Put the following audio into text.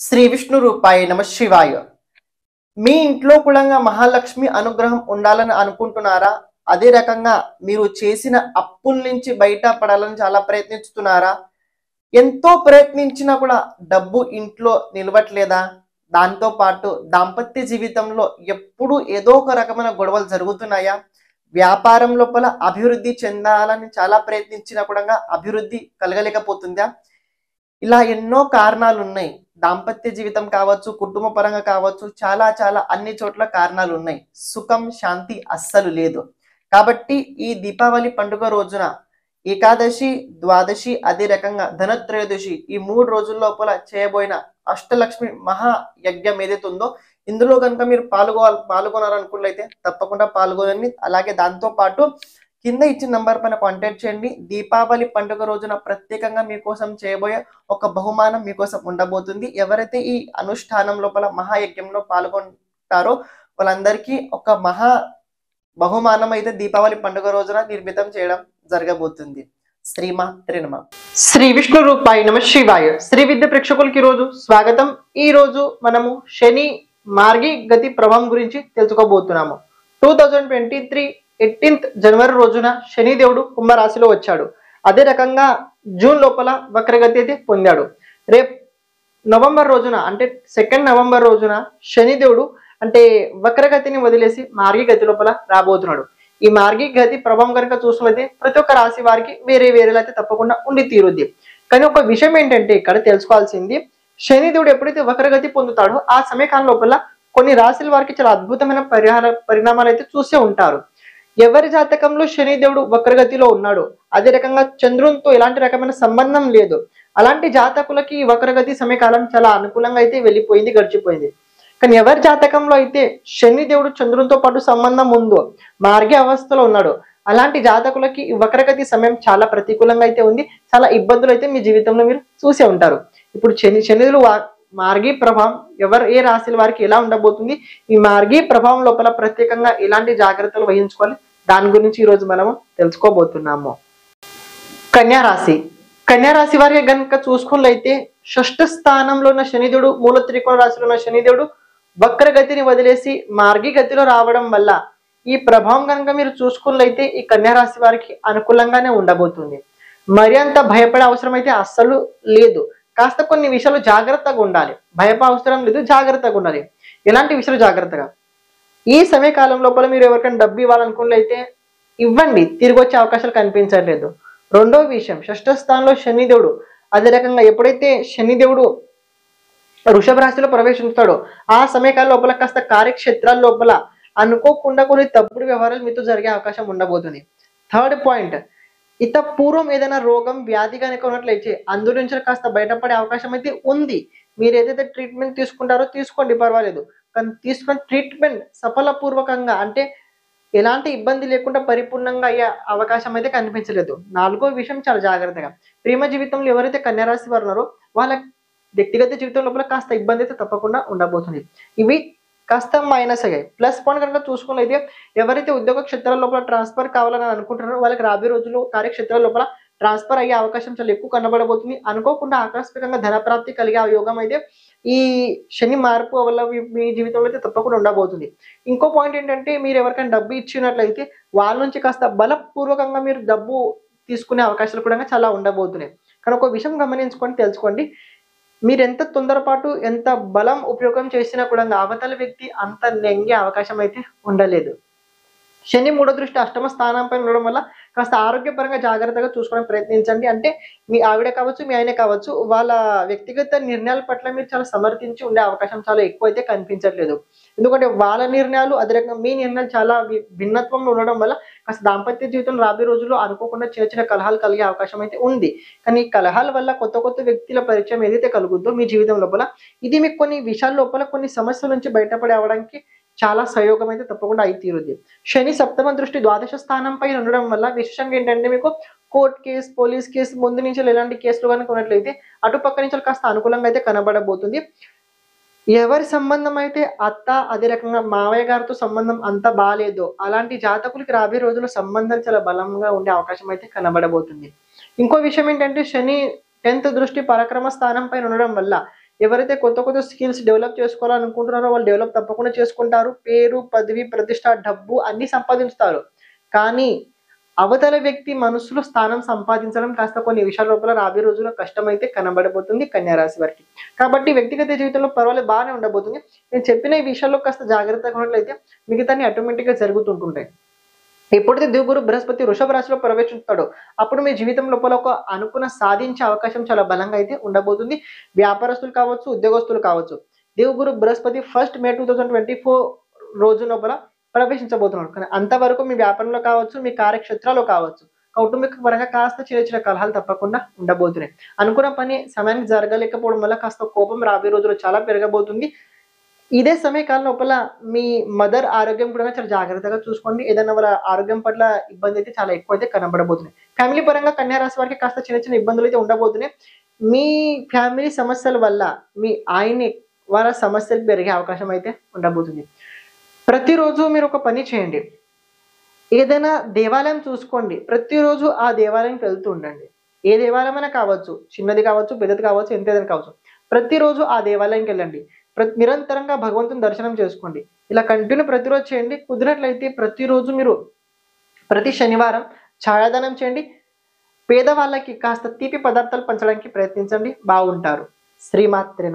శ్రీ విష్ణు రూపాయి నమ శివాయ. మీ ఇంట్లో కూడా మహాలక్ష్మి అనుగ్రహం ఉండాలని అనుకుంటున్నారా? అదే రకంగా మీరు చేసిన అప్పుల నుంచి బయట పడాలని చాలా ప్రయత్నిస్తున్నారా ఎంతో ప్రయత్నించినా కూడా డబ్బు ఇంట్లో నిలవట్లేదా? దాంతో పాటు దాంపత్య జీవితంలో ఎప్పుడు ఏదో ఒక రకమైన గొడవలు జరుగుతున్నాయా? వ్యాపారం లోపల అభివృద్ధి చెందాలని చాలా ప్రయత్నించినా కూడా అభివృద్ధి కలగలేకపోతుందా? ఇలా ఎన్నో కారణాలు ఉన్నాయి దాంపత్య జీవితం కావచ్చు కుటుంబ పరంగా కావచ్చు చాలా చాలా అన్ని చోట్ల కారణాలు ఉన్నాయి. సుఖం శాంతి అస్సలు లేదు. కాబట్టి ఈ దీపావళి పండుగ రోజున ఏకాదశి ద్వాదశి అదే రకంగా ధనత్రయోదశి ఈ మూడు రోజుల లోపల చేయబోయిన అష్టలక్ష్మి మహా యజ్ఞం ఏదైతే ఉందో ఇందులో కనుక మీరు పాల్గొ పాల్గొనాలనుకున్నట్లయితే తప్పకుండా పాల్గొనండి. అలాగే దాంతో పాటు కింద ఇచ్చిన నంబర్ పైన కాంటాక్ట్ చేయండి. దీపావళి పండుగ రోజున ప్రత్యేకంగా మీకోసం చేయబోయే ఒక బహుమానం మీకోసం ఉండబోతుంది. ఎవరైతే ఈ అనుష్ఠానం లోపల మహాయజ్ఞంలో పాల్గొంటారో వాళ్ళందరికీ ఒక మహా బహుమానం అయితే దీపావళి పండుగ రోజున నిర్మితం చేయడం జరగబోతుంది. శ్రీమాత్రి నమ. శ్రీ విష్ణు రూపాయి నమ శివాయ. శ్రీ విద్య ప్రేక్షకులకి రోజు స్వాగతం. ఈ రోజు మనము శని మార్గి గతి ప్రభావం గురించి తెలుసుకోబోతున్నాము. Two thousand twenty three eighteenth జనవరి రోజున శనిదేవుడు కుంభరాశిలో వచ్చాడు. అదే రకంగా జూన్ లోపల వక్రగతి అయితే పొందాడు. రేపు నవంబర్ రోజున అంటే సెకండ్ నవంబర్ రోజున శనిదేవుడు అంటే వక్రగతిని వదిలేసి మార్గి గతి లోపల రాబోతున్నాడు. ఈ మార్గి గతి ప్రభావం కనుక చూసినట్లయితే ప్రతి ఒక్క రాశి వారికి వేరే వేరేలా అయితే తప్పకుండా ఉండి తీరుద్ది. కానీ ఒక విషయం ఏంటంటే ఇక్కడ తెలుసుకోవాల్సింది శనిదేవుడు ఎప్పుడైతే వక్రగతి పొందుతాడో ఆ సమయకాలం లోపల కొన్ని రాశుల వారికి చాలా అద్భుతమైన పరిహార పరిణామాలు అయితే చూసే ఉంటారు. ఎవరి జాతకంలో శనిదేవుడు వక్రగతిలో ఉన్నాడు అదే రకంగా చంద్రునితో ఎలాంటి రకమైన సంబంధం లేదు. అలాంటి జాతకులకి ఈ వక్రగతి సమయకాలం చాలా అనుకూలంగా అయితే వెళ్ళిపోయింది గడిచిపోయింది. కానీ ఎవరి జాతకంలో అయితే శనిదేవుడు చంద్రునితో పాటు సంబంధం ఉందో మార్గ అవస్థలో ఉన్నాడు అలాంటి జాతకులకి ఈ వక్రగతి సమయం చాలా ప్రతికూలంగా అయితే ఉంది. చాలా ఇబ్బందులు అయితే మీ జీవితంలో మీరు చూసే ఉంటారు. ఇప్పుడు శని శనిదులు మార్గీ ప్రభావం ఎవరు ఏ రాశుల వారికి ఎలా ఉండబోతుంది? ఈ మార్గీ ప్రభావం లోపల ప్రత్యేకంగా ఎలాంటి జాగ్రత్తలు వహించుకోవాలి? దాని గురించి ఈరోజు మనము తెలుసుకోబోతున్నాము. కన్యారాశి. కన్యారాశి వారికి గనుక చూసుకున్నట్లయితే షష్ఠ స్థానంలో ఉన్న శనిదేవుడు మూల త్రికోణ రాశిలో ఉన్న శనిదేవుడు వక్రగతిని వదిలేసి మార్గి గతిలో రావడం వల్ల ఈ ప్రభావం కనుక మీరు చూసుకున్నట్లయితే ఈ కన్యారాశి వారికి అనుకూలంగానే ఉండబోతుంది. మరి అంత భయపడే అవసరం అయితే అస్సలు లేదు. కాస్త కొన్ని విషయాలు జాగ్రత్తగా ఉండాలి. భయపడే అవసరం లేదు జాగ్రత్తగా ఉండాలి. ఎలాంటి విషయాలు జాగ్రత్తగా? ఈ సమయకాలం లోపల మీరు ఎవరికైనా డబ్బు ఇవ్వాలనుకున్నట్లయితే ఇవ్వండి. తిరిగి వచ్చే అవకాశాలు కనిపించట్లేదు. రెండో విషయం షష్ఠ స్థానంలో శనిదేవుడు అదే రకంగా ఎప్పుడైతే శనిదేవుడు వృషభ రాశిలో ప్రవేశిస్తాడో ఆ సమయకాల లోపల కాస్త కార్యక్షేత్రాల లోపల అనుకోకుండా కొన్ని తప్పుడు వ్యవహారాలు మీతో జరిగే అవకాశం ఉండబోతుంది. థర్డ్ పాయింట్ ఇత పూర్వం ఏదైనా రోగం వ్యాధి కనుక ఉన్నట్లయితే అందు నుంచి కాస్త బయటపడే అవకాశం అయితే ఉంది. మీరు ఏదైతే ట్రీట్మెంట్ తీసుకుంటారో తీసుకోండి పర్వాలేదు. తీసుకున్న ట్రీట్మెంట్ సఫలపూర్వకంగా అంటే ఎలాంటి ఇబ్బంది లేకుండా పరిపూర్ణంగా అయ్యే అవకాశం అయితే కనిపించలేదు. నాలుగో విషయం చాలా జాగ్రత్తగా. ప్రేమ జీవితంలో ఎవరైతే కన్యారాశి వారు ఉన్నారో వాళ్ళ వ్యక్తిగత జీవితం లోపల కాస్త ఇబ్బంది అయితే తప్పకుండా ఉండబోతుంది. ఇవి కాస్త మైనస్ అయ్యాయి ప్లస్ పాయింట్ కనుక చూసుకున్నైతే ఎవరైతే ఉద్యోగ క్షేత్రాల లోపల ట్రాన్స్ఫర్ కావాలని అనుకుంటున్నారో వాళ్ళకి రాబోయే రోజులు కార్యక్షేత్రాల లోపల ట్రాన్స్ఫర్ అయ్యే అవకాశం చాలా ఎక్కువ కనబడబోతుంది. అనుకోకుండా ఆకస్మికంగా ధనప్రాప్తి కలిగే యోగం అయితే ఈ శని మార్పు వల్ల మీ- జీవితంలో అయితే తప్పకుండా ఉండబోతుంది. ఇంకో పాయింట్ ఏంటంటే మీరు ఎవరికైనా డబ్బు ఇచ్చినట్లయితే వాళ్ళ నుంచి కాస్త బలపూర్వకంగా మీరు డబ్బు తీసుకునే అవకాశాలు కూడా చాలా ఉండబోతున్నాయి. కానీ ఒక విషయం గమనించుకొని తెలుసుకోండి. మీరు ఎంత తొందరపాటు ఎంత బలం ఉపయోగం చేసినా కూడా అవతల వ్యక్తి అంత నెంగే అవకాశం అయితే ఉండలేదు. శని మూడో దృష్టి అష్టమ స్థానంపై ఉండడం వల్ల కాస్త ఆరోగ్యపరంగా జాగ్రత్తగా చూసుకోవడానికి ప్రయత్నించండి. అంటే మీ ఆవిడ కావచ్చు మీ ఆయన కావచ్చు వాళ్ళ వ్యక్తిగత నిర్ణయాల పట్ల మీరు చాలా సమర్థించి ఉండే అవకాశం చాలా ఎక్కువ అయితే కనిపించట్లేదు. ఎందుకంటే వాళ్ళ నిర్ణయాలు అదే రకంగా మీ నిర్ణయాలు చాలా భిన్నత్వంలో ఉండడం వల్ల కాస్త దాంపత్య జీవితంలో రాబోయే రోజుల్లో అనుకోకుండా చిన్న చిన్న కలహాలు కలిగే అవకాశం అయితే ఉంది. కానీ ఈ కలహాల వల్ల కొత్త కొత్త వ్యక్తుల పరిచయం ఏదైతే కలుగుద్దో మీ జీవితం లోపల ఇది మీకు కొన్ని విషయాల లోపల కొన్ని సమస్యల నుంచి బయటపడి అవడానికి చాలా సహయోగం అయితే తప్పకుండా అయి తీరుద్ది. శని సప్తమ దృష్టి ద్వాదశ స్థానం పైన ఉండడం వల్ల విశేషంగా ఏంటంటే మీకు కోర్ట్ కేసు పోలీస్ కేసు ముందు నుంచి ఎలాంటి కేసులు కనుక ఉన్నట్లయితే అటుపక్క నుంచి కాస్త అనుకూలంగా అయితే కనబడబోతుంది. ఎవరి సంబంధం అయితే అత్త అదే రకంగా మావయ్య గారితో సంబంధం అంత బాగాలేదో అలాంటి జాతకులకి రాబోయే రోజుల్లో సంబంధం చాలా బలంగా ఉండే అవకాశం అయితే కనబడబోతుంది. ఇంకో విషయం ఏంటంటే శని టెన్త్ దృష్టి పరక్రమ స్థానం పైన ఉండడం వల్ల ఎవరైతే కొత్త కొత్త స్కిల్స్ డెవలప్ చేసుకోవాలనుకుంటున్నారో వాళ్ళు డెవలప్ తప్పకుండా చేసుకుంటారు. పేరు పదవి ప్రతిష్ట డబ్బు అన్ని సంపాదించుతారు. కానీ అవతల వ్యక్తి మనసులో స్థానం సంపాదించడం కాస్త కొన్ని విషయాల లోపల రాబోయే రోజుల్లో కష్టమైతే కనబడబోతుంది కన్యారాశి వారికి. కాబట్టి వ్యక్తిగత జీవితంలో పర్వాలేదు బాగానే ఉండబోతుంది. నేను చెప్పిన ఈ విషయాల్లో కాస్త జాగ్రత్తగా ఉన్నట్లయితే మిగతాన్ని ఆటోమేటిక్గా జరుగుతుంటుంటాయి. ఎప్పుడైతే దేవుగురు బృహస్పతి వృషభ రాశిలో ప్రవేశిస్తాడో అప్పుడు మీ జీవితం లోపల ఒక అనుకున్న సాధించే అవకాశం చాలా బలంగా అయితే ఉండబోతుంది. వ్యాపారస్తులు కావచ్చు ఉద్యోగస్తులు కావచ్చు. దేవుగురు Brihaspati first May two thousand twenty four రోజు లోపల ప్రవేశించబోతున్నాడు కానీ అంతవరకు మీ వ్యాపారంలో కావచ్చు మీ కార్యక్షేత్రాల్లో కావచ్చు కౌటుంబిక పరంగా కాస్త చిన్న చిన్న కలహాలు తప్పకుండా ఉండబోతున్నాయి. అనుకున్న పని సమయానికి జరగలేకపోవడం వల్ల కాస్త కోపం రాబోయే రోజుల్లో చాలా పెరగబోతుంది. ఇదే సమయకాలం లోపల మీ మదర్ ఆరోగ్యం కూడా చాలా జాగ్రత్తగా చూసుకోండి. ఏదైనా వాళ్ళ ఆరోగ్యం పట్ల ఇబ్బంది అయితే చాలా ఎక్కువ అయితే కనబడబోతున్నాయి. ఫ్యామిలీ పరంగా కన్యా రాశి వారికి కాస్త చిన్న చిన్న ఇబ్బందులు అయితే ఉండబోతున్నాయి. మీ ఫ్యామిలీ సమస్యల వల్ల మీ ఆయన వాళ్ళ సమస్యలు పెరిగే అవకాశం అయితే ఉండబోతుంది. ప్రతిరోజు మీరు ఒక పని చేయండి. ఏదైనా దేవాలయం చూసుకోండి. ప్రతిరోజు ఆ దేవాలయంకి వెళ్తూ ఉండండి. ఏ దేవాలయం అయినా కావచ్చు చిన్నది కావచ్చు పెద్దది కావచ్చు ఎంత ఏదైనా కావచ్చు. ప్రతిరోజు ఆ దేవాలయంకి వెళ్ళండి. ప్రతి నిరంతరంగా భగవంతుని దర్శనం చేసుకోండి. ఇలా కంటిన్యూ ప్రతిరోజు చేయండి. కుదిరినట్లయితే ప్రతిరోజు మీరు ప్రతి శనివారం ఛాయాదానం చేయండి. పేదవాళ్ళకి కాస్త తీపి పదార్థాలు పంచడానికి ప్రయత్నించండి. బాగుంటారు. శ్రీమాత్రే